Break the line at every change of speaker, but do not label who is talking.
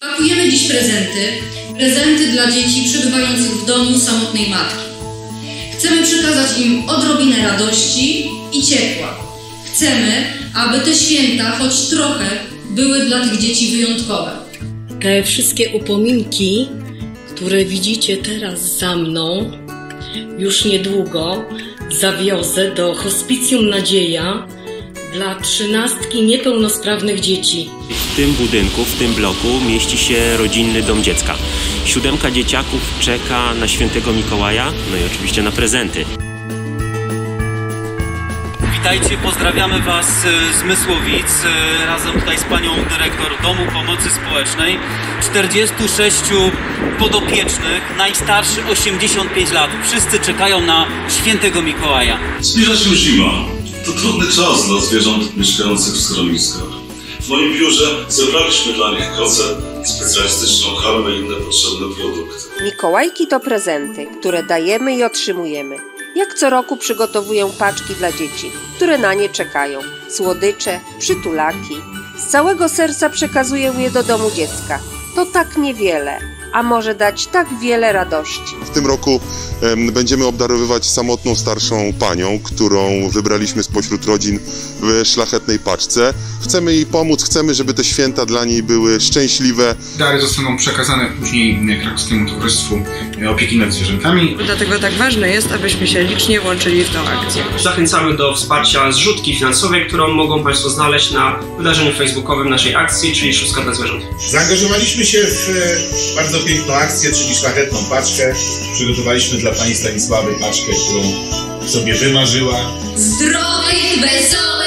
Pakujemy dziś prezenty. Prezenty dla dzieci przebywających w domu samotnej matki. Chcemy przekazać im odrobinę radości i ciepła. Chcemy, aby te święta choć trochę były dla tych dzieci wyjątkowe.
Te wszystkie upominki, które widzicie teraz za mną, już niedługo zawiozę do Hospicjum Nadzieja dla trzynastki niepełnosprawnych dzieci.
W tym budynku, w tym bloku mieści się rodzinny dom dziecka. Siódemka dzieciaków czeka na świętego Mikołaja, no i oczywiście na prezenty.
Witajcie, pozdrawiamy Was e, z Mysłowic, e, razem tutaj z Panią Dyrektor Domu Pomocy Społecznej. 46 podopiecznych, najstarszy 85 lat. Wszyscy czekają na świętego Mikołaja.
Zbliża się zima. To trudny czas dla zwierząt mieszkających w schroniskach. W moim biurze zebraliśmy dla nich koce, specjalistyczną karmę i inne potrzebne produkty.
Mikołajki to prezenty, które dajemy i otrzymujemy. Jak co roku przygotowuję paczki dla dzieci, które na nie czekają. Słodycze, przytulaki. Z całego serca przekazuję je do domu dziecka. To tak niewiele, a może dać tak wiele radości.
W tym roku em, będziemy obdarowywać samotną starszą panią, którą wybraliśmy spośród rodzin w szlachetnej paczce. Chcemy jej pomóc, chcemy, żeby te święta dla niej były szczęśliwe.
Dary zostaną przekazane później Krakowskiemu Towarzystwu Opieki nad Zwierzętami.
Dlatego tak ważne jest, abyśmy się licznie włączyli w tę akcję.
Zachęcamy do wsparcia zrzutki finansowej, którą mogą Państwo znaleźć na wydarzeniu facebookowym naszej akcji, czyli Szóstka dla Zwierząt.
Zaangażowaliśmy się w e, bardzo piękną akcję, czyli szlachetną paczkę. Przygotowaliśmy dla Pani Stanisławy paczkę, którą sobie wymarzyła.
Zdrowych, wesołych